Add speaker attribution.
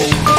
Speaker 1: Oh.